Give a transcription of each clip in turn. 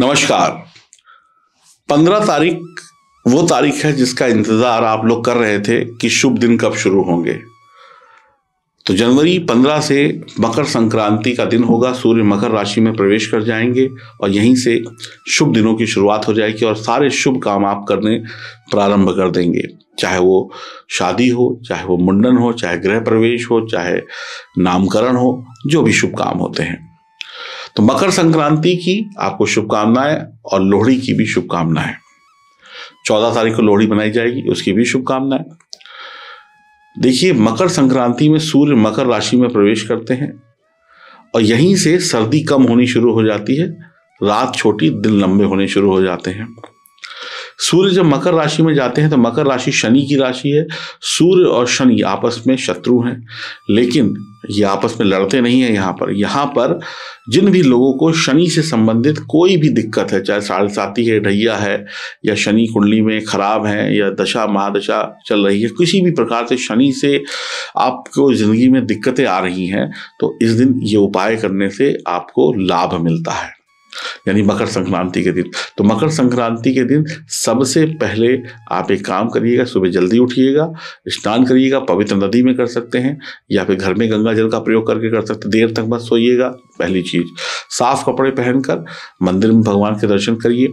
नमस्कार। पंद्रह तारीख वो तारीख है जिसका इंतज़ार आप लोग कर रहे थे कि शुभ दिन कब शुरू होंगे। तो जनवरी पंद्रह से मकर संक्रांति का दिन होगा, सूर्य मकर राशि में प्रवेश कर जाएँगे और यहीं से शुभ दिनों की शुरुआत हो जाएगी और सारे शुभ काम आप करने प्रारंभ कर देंगे। चाहे वो शादी हो, चाहे वो मुंडन हो, चाहे गृह प्रवेश हो, चाहे नामकरण हो, जो भी शुभ काम होते हैं। तो मकर संक्रांति की आपको शुभकामनाएँ और लोहड़ी की भी शुभकामनाएँ। चौदह तारीख को लोहड़ी मनाई जाएगी, उसकी भी शुभकामनाएँ। देखिए, मकर संक्रांति में सूर्य मकर राशि में प्रवेश करते हैं और यहीं से सर्दी कम होनी शुरू हो जाती है, रात छोटी दिन लंबे होने शुरू हो जाते हैं। सूर्य जब मकर राशि में जाते हैं तो मकर राशि शनि की राशि है। सूर्य और शनि आपस में शत्रु हैं, लेकिन ये आपस में लड़ते नहीं है यहाँ पर। यहाँ पर जिन भी लोगों को शनि से संबंधित कोई भी दिक्कत है, चाहे साढ़े साथी है, ढैया है, या शनि कुंडली में खराब है, या दशा, महादशा चल रही है, किसी भी प्रकार से शनि से आपको ज़िंदगी में दिक्कतें आ रही हैं तो इस दिन ये उपाय करने से आपको लाभ मिलता है। यानी मकर संक्रांति के दिन। तो मकर संक्रांति के दिन सबसे पहले आप एक काम करिएगा, सुबह जल्दी उठिएगा, स्नान करिएगा, पवित्र नदी में कर सकते हैं, या फिर घर में गंगा जल का प्रयोग करके कर सकते देर तक मत सोइएगा, पहली चीज़। साफ़ कपड़े पहनकर मंदिर में भगवान के दर्शन करिए।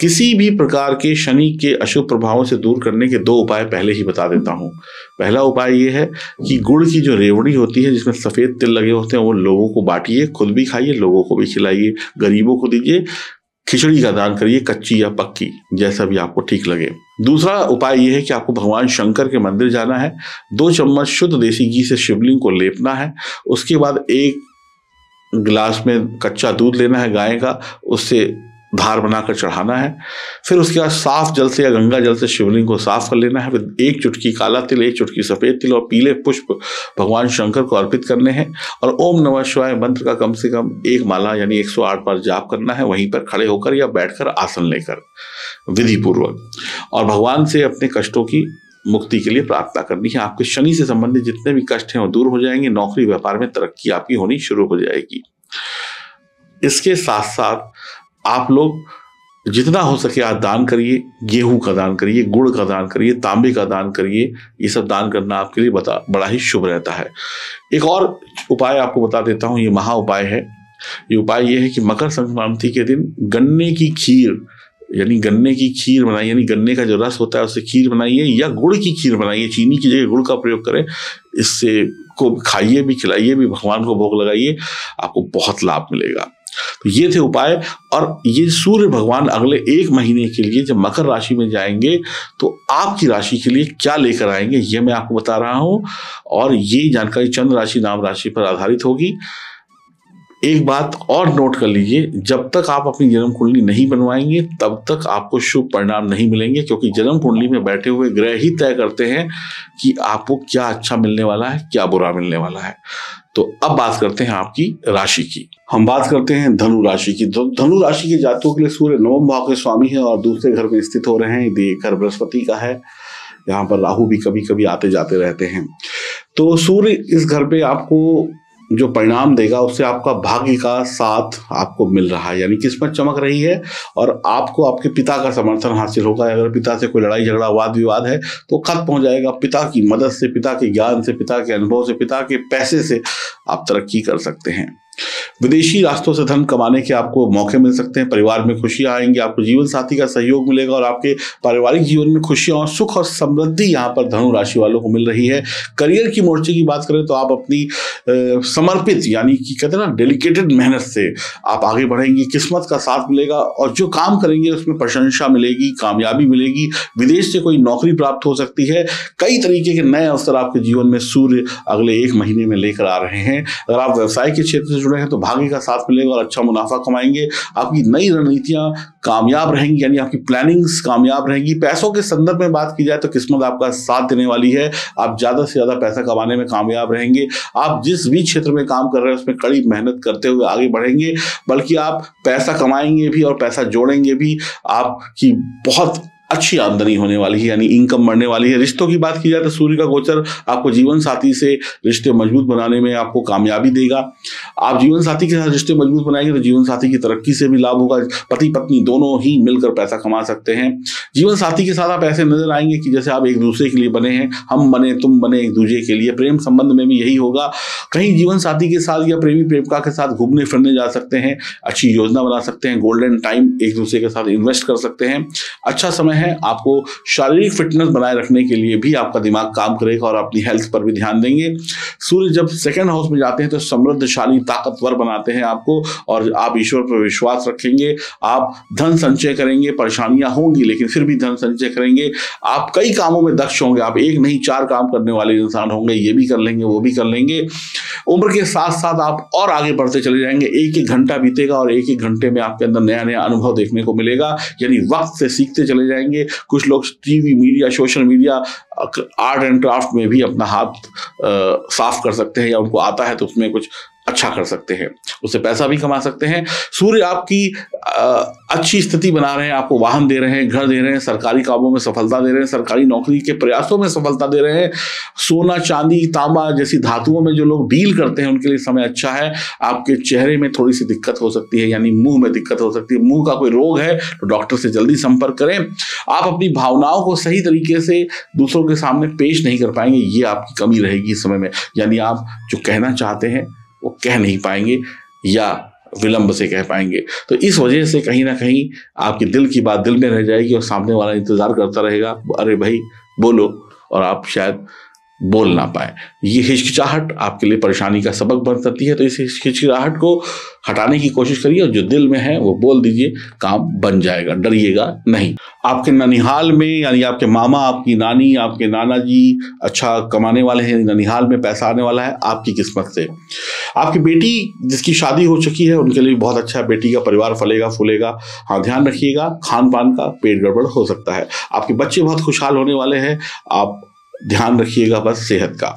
किसी भी प्रकार के शनि के अशुभ प्रभावों से दूर करने के दो उपाय पहले ही बता देता हूँ। पहला उपाय ये है कि गुड़ की जो रेवड़ी होती है, जिसमें सफ़ेद तिल लगे होते हैं, वो लोगों को बांटिए, खुद भी खाइए, लोगों को भी खिलाइए, गरीबों को दीजिए, खिचड़ी का दान करिए, कच्ची या पक्की, जैसा भी आपको ठीक लगे। दूसरा उपाय यह है कि आपको भगवान शंकर के मंदिर जाना है। दो चम्मच शुद्ध देसी घी से शिवलिंग को लेपना है। उसके बाद एक गिलास में कच्चा दूध लेना है गाय का, उससे धार बनाकर चढ़ाना है। फिर उसके बाद साफ़ जल से या गंगा जल से शिवलिंग को साफ़ कर लेना है। फिर एक चुटकी काला तिल, एक चुटकी सफ़ेद तिल और पीले पुष्प भगवान शंकर को अर्पित करने हैं और ओम नमः शिवाय मंत्र का कम से कम एक माला यानी 108 बार जाप करना है। वहीं पर खड़े होकर या बैठकर आसन लेकर। विधि पूर्वक और भगवान से अपने कष्टों की मुक्ति के लिए प्रार्थना करनी है। आपके शनि से संबंधित जितने भी कष्ट हैं वो दूर हो जाएँगे। नौकरी व्यापार में तरक्की आपकी होनी शुरू हो जाएगी। इसके साथ साथ आप लोग जितना हो सके आप दान करिए, गेहूँ का दान करिए, गुड़ का दान करिए, तांबे का दान करिए, ये सब दान करना आपके लिए बता, बड़ा ही शुभ रहता है। एक और उपाय आपको बता देता हूँ, ये महा उपाय है। ये उपाय ये है कि मकर संक्रांति के दिन गन्ने की खीर, यानी गन्ने की खीर बनाइए, यानी गन्ने का जो रस होता है उससे खीर बनाइए, या गुड़ की खीर बनाइए, चीनी की जगह गुड़ का प्रयोग करें, इससे को खाइए भी, खिलाइए भी, भगवान को भोग लगाइए, आपको बहुत लाभ मिलेगा। तो ये थे उपाय। और ये सूर्य भगवान अगले एक महीने के लिए जब मकर राशि में जाएँगे तो आपकी राशि के लिए क्या लेकर आएँगे, ये मैं आपको बता रहा हूँ। और ये जानकारी चंद्र राशि, नाम राशि पर आधारित होगी। एक बात और नोट कर लीजिए, जब तक आप अपनी जन्म कुंडली नहीं बनवाएँगे, तब तक आपको शुभ परिणाम नहीं मिलेंगे, क्योंकि जन्म कुंडली में बैठे हुए ग्रह ही तय करते हैं कि आपको क्या अच्छा मिलने वाला है, क्या बुरा मिलने वाला है। तो अब बात करते हैं आपकी राशि की। हम बात करते हैं धनु राशि की। तो धनु राशि के जातकों के लिए सूर्य नवम भाव के स्वामी है और दूसरे घर में स्थित हो रहे हैं। ये घर बृहस्पति का है, यहाँ पर राहु भी कभी कभी आते जाते रहते हैं। तो सूर्य इस घर पे आपको जो परिणाम देगा, उससे आपका भाग्य का साथ आपको मिल रहा है, यानी किस्मत चमक रही है और आपको आपके पिता का समर्थन हासिल होगा। अगर पिता से कोई लड़ाई, झगड़ा वाद विवाद है तो खत्म हो जाएगा पिता की मदद से, पिता के ज्ञान से, पिता के अनुभव से, पिता के पैसे से आप तरक्की कर सकते हैं। विदेशी रास्तों से धन कमाने के आपको मौके मिल सकते हैं, परिवार में खुशियाँ आएँगी, आपको जीवन साथी का सहयोग मिलेगा और आपके पारिवारिक जीवन में खुशियाँ और सुख और समृद्धि यहाँ पर धनु राशि वालों को मिल रही है। करियर की मोर्चे की बात करें तो आप अपनी समर्पित यानी कि कहते हैं ना, डेडिकेटेड मेहनत से आप आगे बढ़ेंगे, किस्मत का साथ मिलेगा और जो काम करेंगे उसमें प्रशंसा मिलेगी, कामयाबी मिलेगी, विदेश से कोई नौकरी प्राप्त हो सकती है। कई तरीके के नए अवसर आपके जीवन में सूर्य अगले एक महीने में लेकर आ रहे हैं। अगर आप व्यवसाय के क्षेत्र से जुड़े हैं तो भाग्य का साथ मिलेगा और अच्छा मुनाफा कमाएँगे। आपकी नई रणनीतियाँ कामयाब रहेंगी, यानी आपकी प्लानिंग्स कामयाब रहेंगी। पैसों के संदर्भ में बात की जाए तो किस्मत आपका साथ देने वाली है। आप ज़्यादा से ज़्यादा पैसा कमाने में कामयाब रहेंगे। आप जिस भी क्षेत्र में काम कर रहे हैं, उसमें कड़ी मेहनत करते हुए आगे बढ़ेंगे। बल्कि आप पैसा कमाएँगे भी और पैसा जोड़ेंगे भी, आपकी बहुत अच्छी आमदनी होने वाली है, यानी इनकम बढ़ने वाली है। रिश्तों की बात की जाए तो सूर्य का गोचर आपको जीवन साथी से रिश्ते मज़बूत बनाने में आपको कामयाबी देगा। आप जीवन साथी के साथ रिश्ते मज़बूत बनाएँगे तो जीवन साथी की तरक्की से भी लाभ होगा। पति पत्नी दोनों ही मिलकर पैसा कमा सकते हैं। जीवन साथी के साथ आप ऐसे नज़र आएँगे कि जैसे आप एक दूसरे के लिए बने हैं, हम बने, तुम बने एक दूसरे के लिए। प्रेम संबंध में भी यही होगा। कहीं जीवन साथी के साथ या प्रेमी प्रेमिका के साथ घूमने फिरने जा सकते हैं, अच्छी योजना बना सकते हैं गोल्डन टाइम एक दूसरे के साथ इन्वेस्ट कर सकते हैं। अच्छा समय है, आपको शारीरिक फिटनेस बनाए रखने के लिए भी आपका दिमाग काम करेगा और अपनी हेल्थ पर भी ध्यान देंगे। सूर्य जब सेकंड हाउस में जाते हैं तो समृद्धशाली, ताकतवर बनाते हैं आपको और आप ईश्वर पर विश्वास रखेंगे। आप धन संचय करेंगे, परेशानियाँ होंगी, लेकिन फिर भी धन संचय करेंगे। आप कई कामों में दक्ष होंगे, आप एक नहीं, चार काम करने वाले इंसान होंगे, ये भी कर लेंगे, वो भी कर लेंगे। उम्र के साथ साथ आप और आगे बढ़ते चले जाएँगे, एक एक घंटा बीतेगा और एक एक घंटे में आपके अंदर नया नया अनुभव देखने को मिलेगा, यानी वक्त से सीखते चले जाएँगे। कुछ लोग TV media social media art and craft में भी अपना हाथ साफ़ कर सकते हैं या उनको आता है तो उसमें कुछ अच्छा कर सकते हैं। उससे पैसा भी कमा सकते हैं। सूर्य आपकी अच्छी स्थिति बना रहे हैं, आपको वाहन दे रहे हैं, घर दे रहे हैं, सरकारी कामों में सफलता दे रहे हैं, सरकारी नौकरी के प्रयासों में सफलता दे रहे हैं। सोना, चांदी, तांबा जैसी धातुओं में जो लोग डील करते हैं, उनके लिए समय अच्छा है। आपके चेहरे में थोड़ी सी दिक्कत हो सकती है, यानी मुँह में दिक्कत हो सकती है। मुँह का कोई रोग है तो डॉक्टर से जल्दी संपर्क करें। आप अपनी भावनाओं को सही तरीके से दूसरों के सामने पेश नहीं कर पाएँगे, ये आपकी कमी रहेगी इस समय में। यानी आप जो कहना चाहते हैं, वो कह नहीं पाएँगे या विलंब से कह पाएँगे। तो इस वजह से कहीं ना कहीं आपके दिल की बात दिल में रह जाएगी और सामने वाला इंतज़ार करता रहेगा, अरे भाई, बोलो। और आप शायद बोल ना पाए। ये हिचकिचाहट आपके लिए परेशानी का सबक बन सकती है। तो इस हिचकिचाहट को हटाने की कोशिश करिए और जो दिल में है वो बोल दीजिए, काम बन जाएगा, डरिएगा नहीं। आपके ननिहाल में, यानी आपके मामा, आपकी नानी, आपके नाना जी अच्छा कमाने वाले हैं, ननिहाल में पैसा आने वाला है, आपकी किस्मत से। आपकी बेटी जिसकी शादी हो चुकी है, उनके लिए बहुत अच्छा है। बेटी का परिवार फलेगा, फूलेगा। हाँ ध्यान रखिएगा खान पान का पेट गड़बड़ हो सकता है। आपके बच्चे बहुत खुशहाल होने वाले हैं। आप ध्यान रखिएगा बस सेहत का।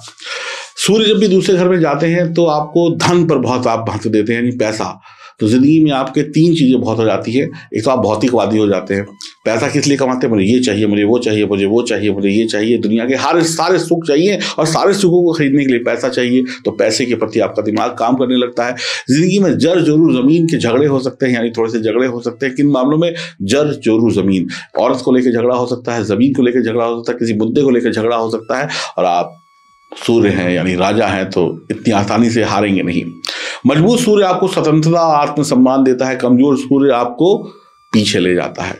सूर्य जब भी दूसरे घर में जाते हैं तो आपको धन पर बहुत आप महत्व देते हैं, यानी पैसा। तो ज़िंदगी में आपके तीन चीज़ें बहुत हो जाती है। एक तो आप भौतिकवादी हो जाते हैं। पैसा किस लिए कमाते हैं? मुझे ये चाहिए, मुझे वो चाहिए, मुझे वो चाहिए, मुझे ये चाहिए। दुनिया के हर सारे सुख चाहिए और सारे सुखों को खरीदने के लिए पैसा चाहिए। तो पैसे के प्रति आपका दिमाग काम करने लगता है। ज़िंदगी में जर ज़रूर ज़मीन के झगड़े हो सकते हैं, यानी थोड़े से झगड़े हो सकते हैं। किन मामलों में? जर ज़रूर ज़मीन। औरत को लेकर झगड़ा हो सकता है, ज़मीन को लेकर झगड़ा हो सकता है, किसी मुद्दे को लेकर झगड़ा हो सकता है और आप सूर्य हैं, यानी राजा हैं तो इतनी आसानी से हारेंगे नहीं। मज़बूत सूर्य आपको स्वतंत्रता, आत्मसम्मान देता है, कमज़ोर सूर्य आपको पीछे ले जाता है।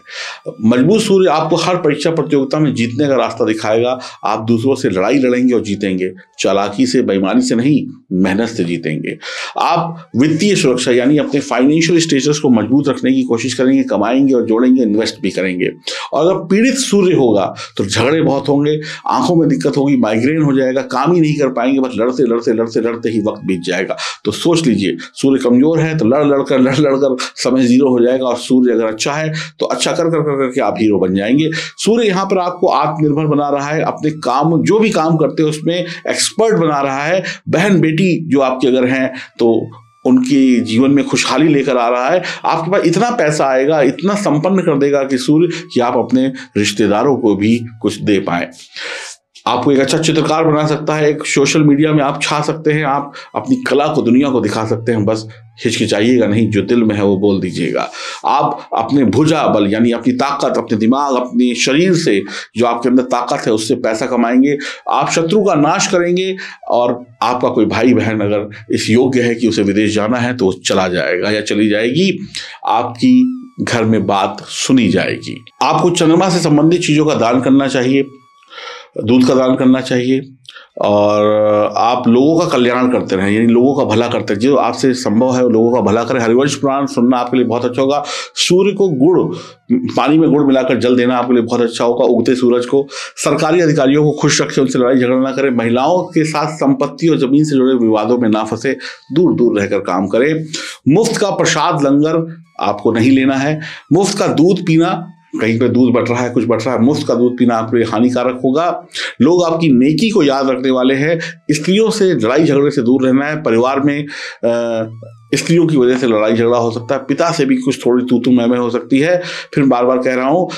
मज़बूत सूर्य आपको हर परीक्षा प्रतियोगिता में जीतने का रास्ता दिखाएगा। आप दूसरों से लड़ाई लड़ेंगे और जीतेंगे। चालाकी से, बेईमानी से नहीं, मेहनत से जीतेंगे। आप वित्तीय सुरक्षा यानी अपने फाइनेंशियल स्टेटस को मज़बूत रखने की कोशिश करेंगे, कमाएँगे और जोड़ेंगे इन्वेस्ट भी करेंगे। और अगर पीड़ित सूर्य होगा तो झगड़े बहुत होंगे, आँखों में दिक्कत होगी माइग्रेन हो जाएगा, काम ही नहीं कर पाएँगे, बस लड़ते लड़ते लड़ते लड़ते ही वक्त बीत जाएगा। तो सोच लीजिए, सूर्य कमज़ोर है तो लड़, लड़कर लड़, लड़कर समय ज़ीरो हो जाएगा और सूर्य अगर अच्छा है तो अच्छा कर कर कर करके आप हीरो बन जाएँगे। सूर्य यहाँ पर आपको आत्मनिर्भर बना रहा है, अपने काम, जो भी काम करते हैं उसमें एक्सपर्ट बना रहा है। बहन, बेटी जो आपके अगर हैं तो उनके जीवन में खुशहाली लेकर आ रहा है। आपके पास इतना पैसा आएगा, इतना संपन्न कर देगा कि सूर्य कि आप अपने रिश्तेदारों को भी कुछ दे पाए। आपको एक अच्छा चित्रकार बना सकता है, एक सोशल मीडिया में आप छा सकते हैं, आप अपनी कला को, दुनिया को दिखा सकते हैं, बस हिचकिचाइएगा नहीं, जो दिल में है वो बोल दीजिएगा। आप अपने भुजा बल, यानी अपनी ताकत, अपने दिमाग, अपने शरीर से जो आपके अंदर ताकत है, उससे पैसा कमाएँगे, आप शत्रु का नाश करेंगे, और आपका कोई भाई बहन अगर इस योग्य है कि उसे विदेश जाना है तो वो चला जाएगा या चली जाएगी। आपकी घर में बात सुनी जाएगी। आपको चंद्रमा से संबंधित चीज़ों का दान करना चाहिए। दूध का दान करना चाहिए और आप लोगों का कल्याण करते रहें, यानी लोगों का भला करते जो आपसे संभव है लोगों का भला करें। हरिवंश पुराण सुनना आपके लिए बहुत अच्छा होगा। सूर्य को गुड़, पानी में गुड़ मिलाकर जल देना आपके लिए बहुत अच्छा होगा। उगते सूरज को सरकारी अधिकारियों को खुश रखें, उनसे लड़ाई झगड़ा ना करें। महिलाओं के साथ संपत्ति और ज़मीन से जुड़े विवादों में ना फंसे। दूर दूर रहकर काम करें। मुफ़्त का प्रसाद लंगर आपको नहीं लेना है। मुफ़्त का दूध पीना कहीं पे दूध बट रहा है, कुछ बट रहा है, मुफ़्त का दूध पीना आपके लिए हानिकारक होगा। लोग आपकी नेकी को याद रखने वाले हैं, स्त्रियों से लड़ाई झगड़े से दूर रहना है, परिवार में स्त्रियों की वजह से लड़ाई झगड़ा हो सकता है। पिता से भी कुछ थोड़ी तू तू मैं हो सकती है। फिर बार बार कह रहा हूँ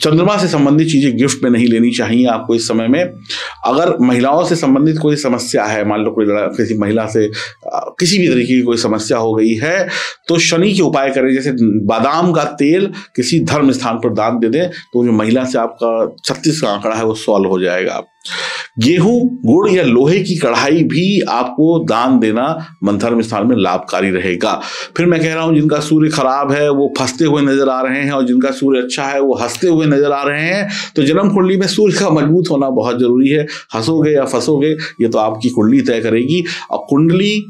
चंद्रमा से संबंधित चीज़ें गिफ्ट में नहीं लेनी चाहिए आपको इस समय में। अगर महिलाओं से संबंधित कोई समस्या है, मान लो कोई किसी महिला से किसी भी तरीके की कोई समस्या हो गई है तो शनि के उपाय करें। जैसे बादाम का तेल किसी धर्म स्थान पर दान दे दें तो जो महिला से आपका छत्तीस का आंकड़ा है, वो सॉल्व हो जाएगा गेहूँ, गुड़ या लोहे की कढ़ाई भी आपको दान देना मंथर स्थान में लाभकारी रहेगा। फिर मैं कह रहा हूँ, जिनका सूर्य खराब है, वो फंसते हुए नज़र आ रहे हैं और जिनका सूर्य अच्छा है, वो हँसते हुए नज़र आ रहे हैं। तो जन्म कुंडली में सूर्य का मज़बूत होना बहुत ज़रूरी है। हंसोगे या फंसोगे, ये तो आपकी कुंडली तय करेगी। और कुंडली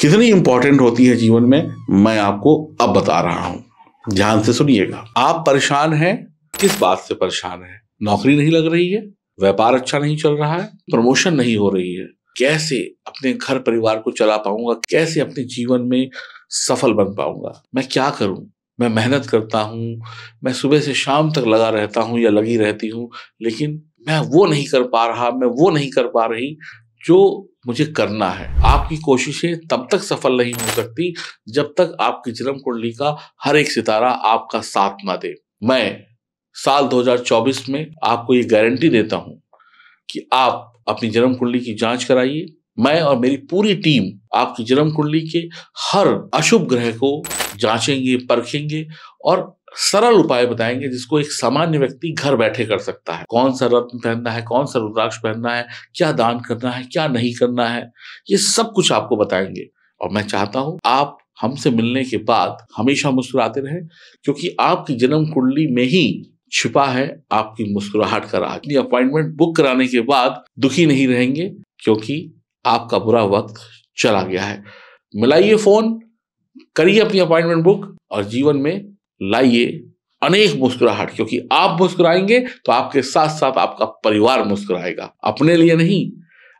कितनी इंपॉर्टेंट होती है जीवन में, मैं आपको अब बता रहा हूँ। ध्यान से सुनिएगा। आप परेशान हैं? किस बात से परेशान है? नौकरी नहीं लग रही है? व्यापार अच्छा नहीं चल रहा है, प्रमोशन नहीं हो रही है। कैसे अपने घर परिवार को चला पाऊँगा? कैसे अपने जीवन में सफल बन पाऊँगा? मैं क्या करूँ? मैं मेहनत करता हूँ, मैं सुबह से शाम तक लगा रहता हूँ या लगी रहती हूँ, लेकिन मैं वो नहीं कर पा रहा, मैं वो नहीं कर पा रही जो मुझे करना है। आपकी कोशिशें तब तक सफल नहीं हो सकती जब तक आपकी जन्म कुंडली का हर एक सितारा आपका साथ ना दे। मैं साल 2024 में आपको ये गारंटी देता हूँ कि आप अपनी जन्म कुंडली की जाँच कराइए। मैं और मेरी पूरी टीम आपकी जन्म कुंडली के हर अशुभ ग्रह को जांचेंगे, परखेंगे और सरल उपाय बताएँगे जिसको एक सामान्य व्यक्ति घर बैठे कर सकता है। कौन सा रत्न पहनना है, कौन सा रुद्राक्ष पहनना है, क्या दान करना है, क्या नहीं करना है, ये सब कुछ आपको बताएँगे। और मैं चाहता हूँ आप हमसे मिलने के बाद हमेशा मुस्कुराते रहे, क्योंकि आपकी जन्म कुंडली में ही छिपा है, आपकी मुस्कुराहट का राज अपनी अपॉइंटमेंट बुक कराने के बाद दुखी नहीं रहेंगे, क्योंकि आपका बुरा वक्त चला गया है। मिलाइए फ़ोन करिए अपनी अपॉइंटमेंट बुक और जीवन में लाइए अनेक मुस्कुराहट, क्योंकि आप मुस्कुराएँगे तो आपके साथ साथ आपका परिवार मुस्कुराएगा। अपने लिए नहीं,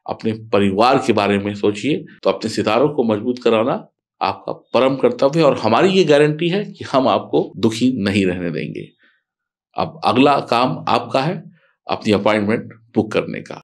अपने परिवार के बारे में सोचिए तो अपने सितारों को मज़बूत कराना आपका परम कर्तव्य है और हमारी ये गारंटी है कि हम आपको दुखी नहीं रहने देंगे। अब अगला काम आपका है अपनी अपॉइंटमेंट बुक करने का।